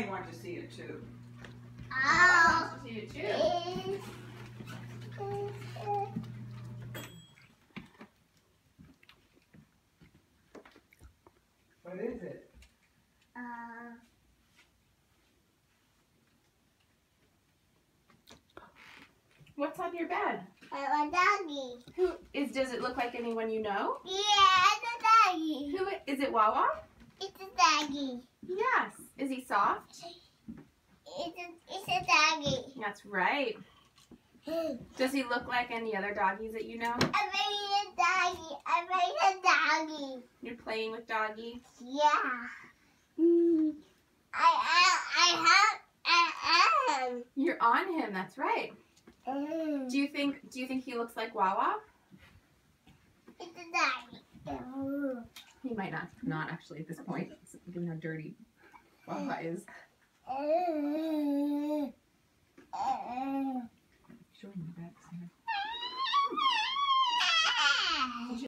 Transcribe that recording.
I want to see it too. Oh. wants to see it too. What is it? Uh, What's on your bed? a doggy. Who is? Does it look like anyone you know? Yeah, it's a doggy. Who is it? Wawa? It's a doggy. Yes. Is he soft? It's a, it's a doggy. That's right. Does he look like any other doggies that you know? I made a doggy. I made a doggy. You're playing with doggy. Yeah. Mm. I am. I have. I am. You're on him. That's right. Mm. Do you think? Do you think he looks like Wawa? It's a doggy. He might not. Not actually at this point, given how dirty Wawa is. Uh, uh, Showing you back.